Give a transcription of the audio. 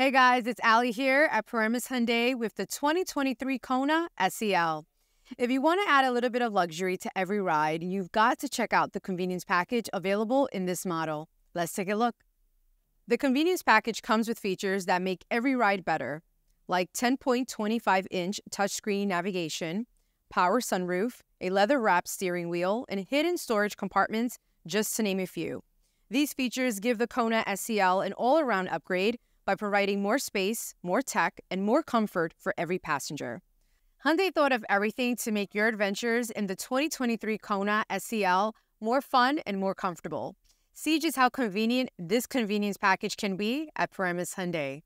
Hey guys, it's Ali here at Paramus Hyundai with the 2023 Kona SEL. If you want to add a little bit of luxury to every ride, you've got to check out the convenience package available in this model. Let's take a look. The convenience package comes with features that make every ride better, like 10.25 inch touchscreen navigation, power sunroof, a leather wrapped steering wheel, and hidden storage compartments, just to name a few. These features give the Kona SEL an all around upgrade by providing more space, more tech, and more comfort for every passenger. Hyundai thought of everything to make your adventures in the 2023 Kona SEL more fun and more comfortable. See just how convenient this convenience package can be at Paramus Hyundai.